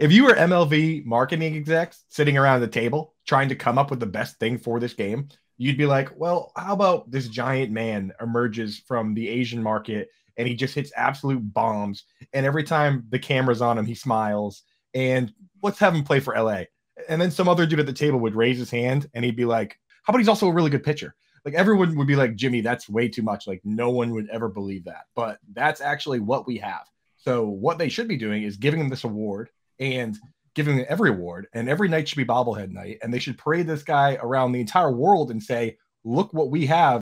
if you were MLB marketing execs sitting around the table trying to come up with the best thing for this game, you'd be like, well, how about this giant man emerges from the Asian market and he just hits absolute bombs. And every time the camera's on him, he smiles. And let's have him play for LA. And then some other dude at the table would raise his hand and he'd be like, how about he's also a really good pitcher? Like everyone would be like, Jimmy, that's way too much. Like no one would ever believe that. But that's actually what we have. So what they should be doing is giving him this award and giving him every award. And every night should be bobblehead night. And they should parade this guy around the entire world and say, look what we have